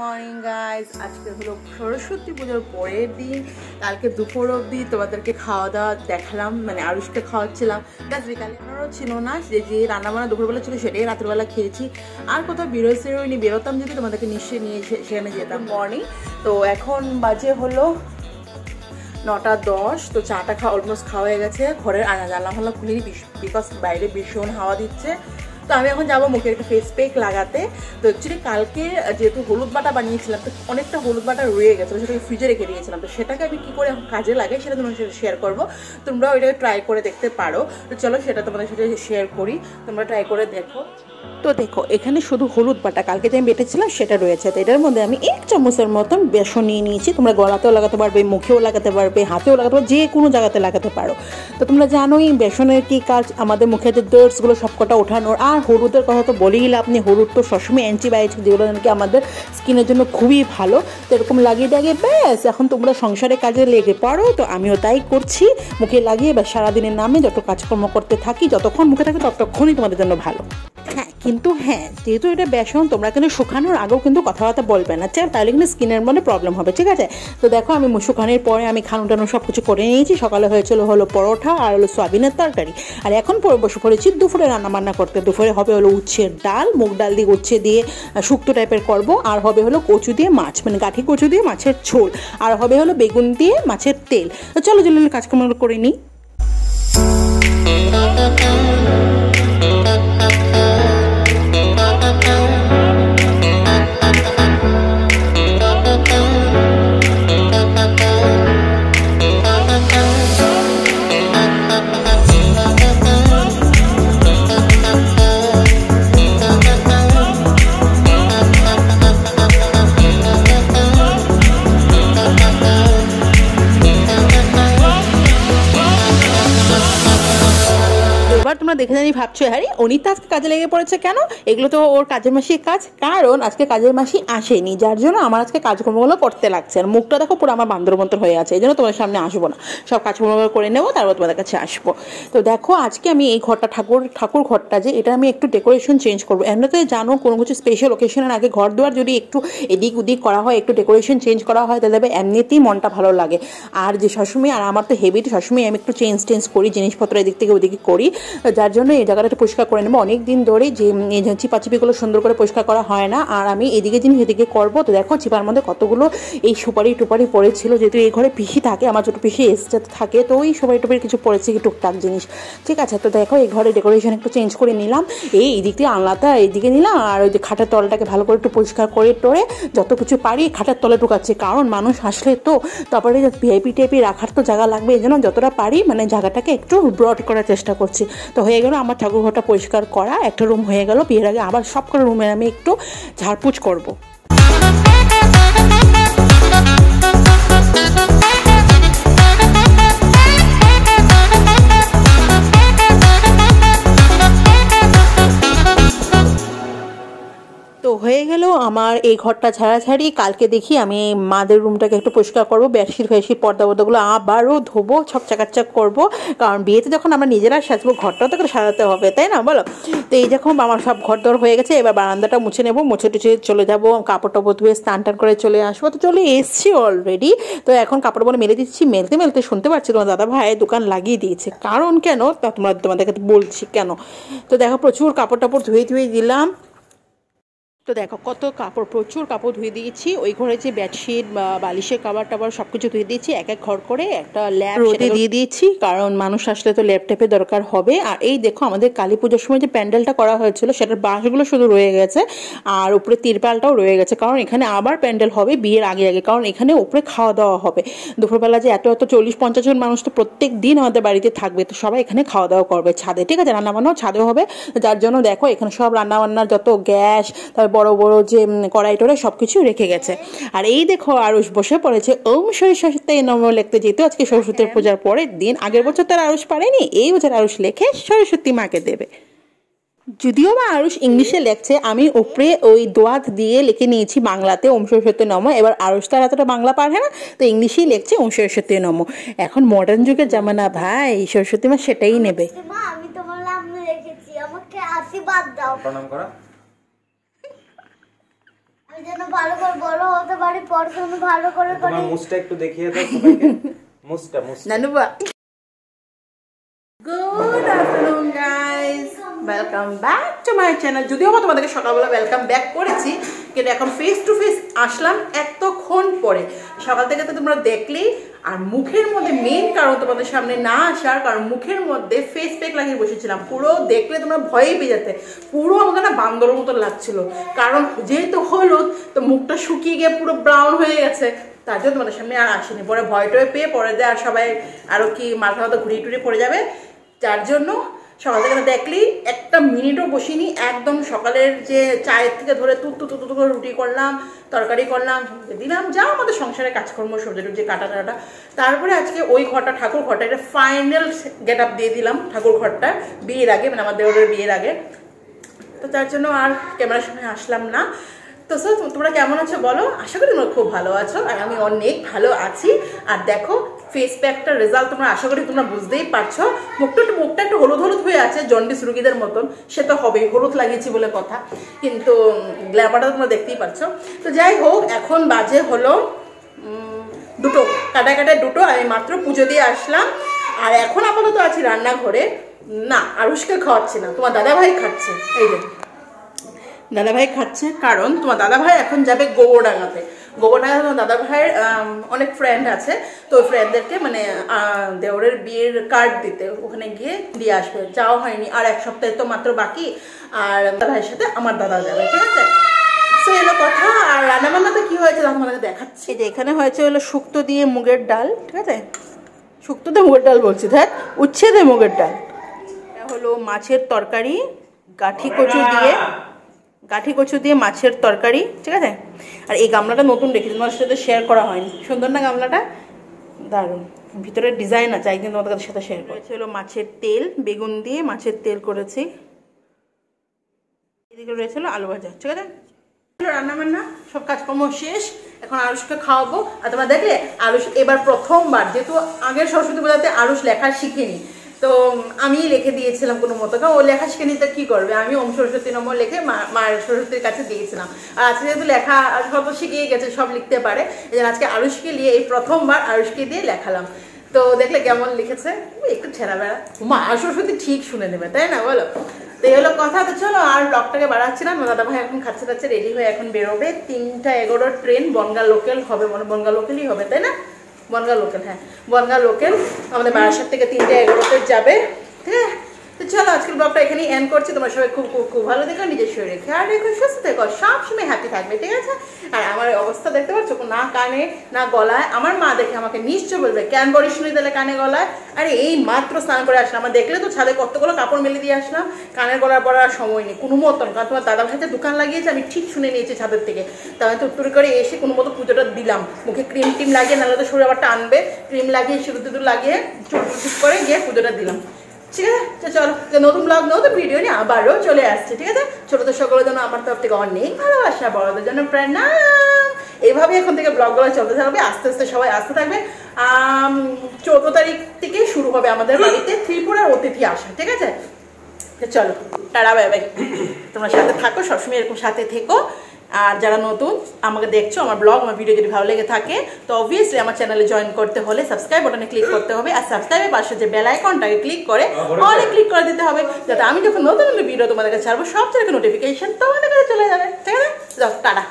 Morning guys আজকে হলো সরস্বতী পুজোর পরের দিন। কালকে দুপুর অবধি তোমাদেরকে খাওয়া দাওয়া দেখালাম মানে আরুষকে খাওয়াচ্ছিলাম। ব্যাস বিকালে আমারও ছিল না যে যে রান্নাবান্না দুপুরবেলা ছিল সেটাই রাত্রিবেলা খেয়েছি। আর কোথাও বেরোয় বেরোতাম যদি তোমাদেরকে নিশ্চয়ই নিয়ে সেখানে যেতাম। মর্নিং তো এখন বাজে হলো নটা দশ, তো চাটা খাওয়া অলমোস্ট খাওয়া হয়ে গেছে। ঘরের জানলা ফাল্লা খুলিনি বিকজ বাইরে ভীষণ হাওয়া দিচ্ছে। তো আমি এখন যাব মুখে একটা ফেস প্যাক লাগাতে। তো অ্যাকচুয়ালি কালকে যেহেতু হলুদ বাটা বানিয়েছিলাম, তো অনেকটা হলুদ বাটা রয়ে গেছে সেটাকে ফ্রিজে রেখে দিয়েছিলাম। তো সেটাকে আমি কী করে এখন কাজে লাগে সেটা তোমার সাথে শেয়ার করব। তোমরা ওইটাকে ট্রাই করে দেখতে পারো। তো চলো সেটা তোমাদের সাথে শেয়ার করি। তোমরা ট্রাই করে দেখো। তো দেখো, এখানে শুধু হলুদ বাটা, কালকে যে আমি বেটেছিলাম সেটা রয়েছে। তো এটার মধ্যে আমি এক চামচের মতন বেসন নিয়ে নিয়েছি। তোমরা গলাতেও লাগাতে পারবে, মুখেও লাগাতে পারবে, হাতেও লাগাতে পারবে, যে কোনো জায়গাতে লাগাতে পারো। তো তোমরা জানোই, বেসনের কি কাজ, আমাদের মুখে যে ডার্টসগুলো সবকটা ওঠানোর। আর হলুদের কথা তো বলেই লাভ নেই, হলুদ তো সবসময় অ্যান্টিবায়োটিক যেগুলো নাকি আমাদের স্কিনের জন্য খুবই ভালো। তো এরকম লাগিয়ে টাগিয়ে ব্যাস, এখন তোমরা সংসারে কাজে লেগে পড়ো। তো আমিও তাই করছি, মুখে লাগিয়ে বা সারাদিনের নামে যত কাজকর্ম করতে থাকি, যতক্ষণ মুখে থাকে ততক্ষণই তোমাদের জন্য ভালো। হ্যাঁ কিন্তু হ্যাঁ যেহেতু এটা বেসন, তোমরা কিন্তু শুকানোর আগেও কিন্তু কথাবার্তা বলবে না। চাল তাহলে কিন্তু স্কিনের মধ্যে প্রবলেম হবে, ঠিক আছে? তো দেখো, আমি শুকানোর পরে আমি খানু টানু সব কিছু করে নিয়েছি। সকালে হয়েছিল হলো পরোটা আর হলো সয়াবিনের তরকারি। আর এখন পরে বসে পড়েছি দুপুরে রান্না বান্না করতে। দুপুরে হবে হলো উচ্ছের ডাল, মুগ ডাল দিয়ে উচ্ছে দিয়ে শুক্তো টাইপের করব। আর হবে হলো কচু দিয়ে মাছ মানে গাঠি কচু দিয়ে মাছের ঝোল। আর হবে হলো বেগুন দিয়ে মাছের তেল। তো চলো জল কাজকর্ম করে নিই। দেখে জানি ভাবছ হ্যাঁ অনিতা আজকে কাজে লেগে পড়েছে কেন? এগুলো তো ওর কাজের মাসির কাজ। কারণ আজকে কাজের মাসি আসেনি, যার জন্য আমার আজকে কাজকর্মগুলো করতে লাগছে। আর মুখটা দেখো পুরো আমার বান্দর মন্তর হয়ে আছে, এই জন্য তোমার সামনে আসব না। সব কাজকর্মগুলো করে নেব, তারপর তোমাদের কাছে আসব। তো দেখো, আজকে আমি এই ঘরটা, ঠাকুর ঠাকুর ঘরটা যে, এটা আমি একটু ডেকোরেশন চেঞ্জ করব। এমনিতে জানো, কোনো কিছু স্পেশাল ওকেশনের আগে ঘর দুয়ার যদি একটু এদিক ওদিক করা হয়, একটু ডেকোরেশন চেঞ্জ করা হয়, তাহলে এমনিতেই মনটা ভালো লাগে। আর যে সবসময় আর আমার তো হেবিট সবসময় আমি একটু চেঞ্জ টেঞ্জ করি, জিনিসপত্র এদিক থেকে ওদিকে করি। যার জন্য এই জায়গাটা পরিষ্কার করে নেব। অনেক দিন ধরে যে চিপাচিপিগুলো সুন্দর করে পরিষ্কার করা হয় না, আর আমি এদিকে জিনিস এদিকে করব। তো দেখো, চিপার মধ্যে কতগুলো এই সুপারি টুপারি পড়েছিল, যেহেতু এই ঘরে পিসি থাকে, আমার ছোটো পিসি এসে থাকে, তো ওই সুপারি টুপারি কিছু পড়েছে টুকটাক জিনিস। ঠিক আছে, তো দেখো, এই ঘরে ডেকোরেশন একটু চেঞ্জ করে নিলাম। এই এদিক দিয়ে আনলাটা এইদিকে নিলাম, আর ওই যে খাটের তলটাকে ভালো করে একটু পরিষ্কার করে টোরে যত কিছু পারি খাটের তলে ঢুকাচ্ছি, কারণ মানুষ আসলে তো তারপরে ভিআইপি টাইপি রাখার তো জায়গা লাগবে, এই জন্য যতটা পারি মানে জায়গাটাকে একটু ব্রড করার চেষ্টা করছি। তো হয়ে গেল, আমার ঠাকুর ঘরটা পরিষ্কার করা, একটা রুম হয়ে গেল, বিয়ের আগে আবার সব করে রুমে আমি একটু ঝাড়পুছ করব। গেল আমার এই ঘরটা ছাড়াছাড়ি কালকে দেখি আমি মাদের রুমটাকে একটু পরিষ্কার করব, বেডশিট ফেডশিট পর্দা পর্দাগুলো আবারও ধোবো সব চাকাচাক করব। কারণ বিয়েতে যখন আমরা নিজেরা সাজবো, ঘরটাও তো একটু সাজাতে হবে, তাই না বলো? তো এই যখন আমার সব ঘর দর হয়ে গেছে, এবার বারান্দাটা মুছে নেব, মুছে টুছে চলে যাব কাপড় টাপড় ধুয়ে স্নান টান করে চলে আসব। তো চলে এসছি অলরেডি তো এখন কাপড় বলে মেলে দিচ্ছি, মেলতে মেলতে শুনতে পাচ্ছি তোমার দাদা ভাই দোকান লাগিয়ে দিয়েছে। কারণ কেন? তা তোমরা তোমাদেরকে বলছি কেন? তো দেখো, প্রচুর কাপড় টাপড় ধুয়ে ধুয়ে দিলাম। তো দেখো কত কাপড় প্রচুর কাপড় ধুয়ে দিয়েছি। ওই ঘরে যে বেডশিট বা বালিশের কাবার টাবার সব কিছু ধুয়ে দিয়েছি এক এক ঘর করে একটা ল্যাব রোদে দিয়ে দিয়েছি কারণ মানুষ আসলে তো ল্যাপটপে দরকার হবে। আর এই দেখো আমাদের কালী পুজোর সময় যে প্যান্ডেলটা করা হয়েছিল সেটার বাঁশগুলো শুধু রয়ে গেছে আর উপরে তিরপালটাও রয়ে গেছে। কারণ এখানে আবার প্যান্ডেল হবে বিয়ের আগে আগে কারণ এখানে উপরে খাওয়া দাওয়া হবে। দুপুরবেলা যে এত এত চল্লিশ পঞ্চাশ জন মানুষ তো প্রত্যেক দিন আমাদের বাড়িতে থাকবে তো সবাই এখানে খাওয়া দাওয়া করবে ছাদে। ঠিক আছে রান্নাবান্নাও ছাদেও হবে। যার জন্য দেখো এখানে সব রান্নাবান্নার যত গ্যাস তারপর বড় বড় যে কড়াই টড়াই সব কিছু রেখে গেছে। আর এই দেখো আরুষ বসে পড়েছে ওম সরস্বতী নম লিখতে যেহেতু আজকে সরস্বতী পূজার পরের দিন আগের বছর তার আরুষ পারেনি এই বছর আরুষ লেখে সরস্বতী মাকে দেবে। যদিও বা আরুষ ইংলিশে লেখছে আমি উপরে ওই দোয়াত দিয়ে লিখে নিয়েছি বাংলাতে ওম সরস্বতী নম। এবার আরুষ তার এতটা বাংলা পারে না তো ইংলিশেই লিখছে ওম সরস্বতী নম। এখন মডার্ন যুগের জামানা ভাই সরস্বতী মা সেটাই নেবে। মা আমি তোমার নাম রেখেছি আমাকে আশীর্বাদ দাও। প্রণাম করা। আমি যেন ভালো করে বড় পড়াশোনা ভালো করে করি তোমার মুছটা একটু দেখিয়ে দাও সবাইকে। মুছটা মুছটা নানুবা। Good afternoon guys welcome back to my channel যদিও তোমাদেরকে সকালবেলা ওয়েলকাম ব্যাক করেছি কিন্তু এখন ফেস টু ফেস আসলাম এতক্ষণ পরে। সকাল থেকে তো তোমরা দেখলেই, আর মুখের মধ্যে মেন কারণ তোমাদের সামনে না আসার কারণ মুখের মধ্যে ফেস প্যাক লাগিয়ে বসেছিলাম। পুরো দেখলে তোমরা ভয়েই পেয়ে যেতে। পুরো আমাকে না বান্দরের মতো লাগছিল। কারণ যেহেতু হলুদ, তো মুখটা শুকিয়ে গিয়ে পুরো ব্রাউন হয়ে গেছে। তার জন্য তোমাদের সামনে আর আসেনি। পরে ভয় টয় পেয়ে পরে যে আর সবাই আরও কি মাথা মাথা ঘুরিয়ে টুরিয়ে পড়ে যাবে, যার জন্য সকাল থেকে দেখলি, একটা মিনিটও বসিনি। একদম সকালের যে চায়ের থেকে ধরে তুতু তুতু করে রুটি করলাম, তরকারি করলাম দিলাম, যা আমাদের সংসারে কাজকর্ম, সবজি টুবজি কাটা টাটা। তারপরে আজকে ওই ঘরটা, ঠাকুর ঘরটা, এটা ফাইনাল গেট আপ দিয়ে দিলাম ঠাকুর ঘরটা, বিয়ের আগে মানে আমার দেওরের বিয়ের আগে। তো তার জন্য আর ক্যামেরার সামনে আসলাম না। তো স্যার, তোমরা কেমন আছো বলো? আশা করি তোমরা খুব ভালো আছো আর আমি অনেক ভালো আছি। আর দেখো ফেস প্যাকটার রেজাল্ট তোমরা আশা করি তোমরা বুঝতেই পারছ। মুখটা একটু মুখটা একটু হলুদ হলুদ হয়ে আছে জন্ডিস রুগীদের মতন। সে তো হবেই, হলুদ লাগিয়েছি বলে কথা। কিন্তু গ্ল্যামারটা তোমরা দেখতেই পারছ। তো যাই হোক, এখন বাজে হলো দুটো। কাটা কাটায় দুটো আমি মাত্র পুজো দিয়ে আসলাম। আর এখন আপাতত আছি রান্নাঘরে। না, আরুষকে খাওয়াচ্ছি না, তোমার দাদাভাই খাচ্ছে। এই যে দাদাভাই খাচ্ছে, কারণ তোমার দাদাভাই এখন যাবে গোবরডাঙ্গাতে। গোবরডাঙ্গা তোমার দাদাভাইয়ের অনেক ফ্রেন্ড আছে, তো ওই ফ্রেন্ডদেরকে মানে দেওরের বিয়ের কার্ড দিতে, ওখানে গিয়ে দিয়ে আসবে। যাওয়া হয়নি, আর এক সপ্তাহে তো মাত্র বাকি, আর দাদাভাইয়ের সাথে আমার দাদা যাবে, ঠিক আছে? এলো কথা, আর কি হয়েছে যে এখানে হয়েছে হলো শুক্তো দিয়ে মুগের ডাল, ঠিক আছে? মুগের ডাল বলছি, দেখ, উচ্ছে দিয়ে মুগের ডাল। এটা হলো মাছের তরকারি, গাঠি কচু দিয়ে। গাঠি কচু দিয়ে মাছের তরকারি ঠিক আছে? আর এই গামলাটা নতুন রেখেছি তোমার সাথে শেয়ার করা হয়নি। সুন্দর না গামলাটা? দারুণ। ভিতরের ডিজাইন আছে একদিন তোমাদের সাথে শেয়ার করেছি হলো মাছের তেল বেগুন দিয়ে মাছের তেল করেছি। এদিকে রয়েছিল আলু ভাজা ঠিক আছে? রান্না বান্না সব কাজকর্ম শেষ। এখন আরুষকে খাওয়াবো। আর তোমরা দেখলে আরুষ এবার প্রথমবার যেহেতু আগের সরস্বতী পূজাতে আরুষ লেখা শিখেনি। তো আমি লিখে দিয়েছিলাম কোনো মতো। কারণ ও লেখা শিখেনি তো কী করবে? আমি ওম সরস্বতী নম্বর লিখে মায়ের সরস্বতীর কাছে দিয়েছিলাম। আর আজকে যেহেতু লেখা সব শিখিয়ে গেছে, সব লিখতে পারে, এই আজকে আরুষকে নিয়ে এই প্রথমবার আরুষকে দিয়ে লেখালাম। তো দেখলে কেমন লিখেছে? একটু ছেঁড়া বেড়া। মা সরস্বতী ঠিক শুনে নেবে, তাই না? বলো। তো এই হলো কথা, তো চলো আর ব্লগটাকে বাড়াচ্ছিলাম দাদা ভাই এখন খাচ্ছে খাচ্ছে রেডি হয়ে এখন বেরোবে। তিনটা এগারোর ট্রেন বনগা লোকাল হবে মানে বনগা লোকালই হবে, তাই না? বনগা লোকাল হ্যাঁ। বনগাঁ লোকাল আমাদের বারাসাত থেকে তিনটে এগারোতে যাবে তো চলো আজকের ব্লগটা এখানেই এন্ড করছি। তোমার সবাই খুব খুব খুব ভালো দেখো নিজের শরীরে খেয়াল রেখো, সুস্থ থেকো, সবসময় হ্যাপি থাকবে, ঠিক আছে? আর আমার অবস্থা দেখতে পাচ্ছ, না কানে, না গলায়। আমার মা দেখে আমাকে নিশ্চয় বলবে ক্যান বলিস শুনি তাহলে কানে, গলায়? আরে এই মাত্র স্নান করে আসলাম। আমার দেখলে তো ছাদে কতগুলো কাপড় মেলে দিয়ে আসলাম। কানের গলার পরার সময় নেই, কোনো মতন। কারণ তোমার দাদা ভাইতে দোকান লাগিয়েছে, আমি ঠিক শুনে নিয়েছি ছাদের থেকে। তা আমি তুত্তুর করে এসে কোনো মতো পুজোটা দিলাম। মুখে ক্রিম টিম লাগিয়ে, নাহলে তো শরীর আবার টানবে। ক্রিম লাগিয়ে, সিঁদুর টুদুর লাগিয়ে চুপ চুপ করে গিয়ে পুজোটা দিলাম। ঠিক আছে? তো চলো নতুন ব্লগ নতুন ভিডিও নিয়ে আবারও চলে আসছে, ঠিক আছে? ছোটদের সকলের জন্য আমার তরফ থেকে অনেক ভালোবাসা, বড়দের জন্য প্রণাম। এইভাবে এখন থেকে ব্লগগুলো চলতে থাকবে, আস্তে আস্তে সবাই আসতে থাকবে। চৌদ্দ তারিখ থেকে শুরু হবে আমাদের বাড়িতে ত্রিপুরার অতিথি আসা, ঠিক আছে? চলো, টাটা বাই বাই তোমরা সাথে থাকো, সবসময় এরকম সাথে থেকো। আর যারা নতুন আমাকে দেখছ আমার ব্লগ আমার ভিডিও যদি ভালো লেগে থাকে তো অবভিয়াসলি আমার চ্যানেলে জয়েন করতে হলে সাবস্ক্রাইব বাটনে ক্লিক করতে হবে আর সাবস্ক্রাইবের পাশে যে বেল আইকনটাকে ক্লিক করে অনেক ক্লিক করে দিতে হবে যাতে আমি যখন নতুন নতুন ভিডিও তোমাদের কাছে ছাড়বো সব থেকে নোটিফিকেশন তোমাদের কাছে চলে যাবে ঠিক আছে? যাও টাটা।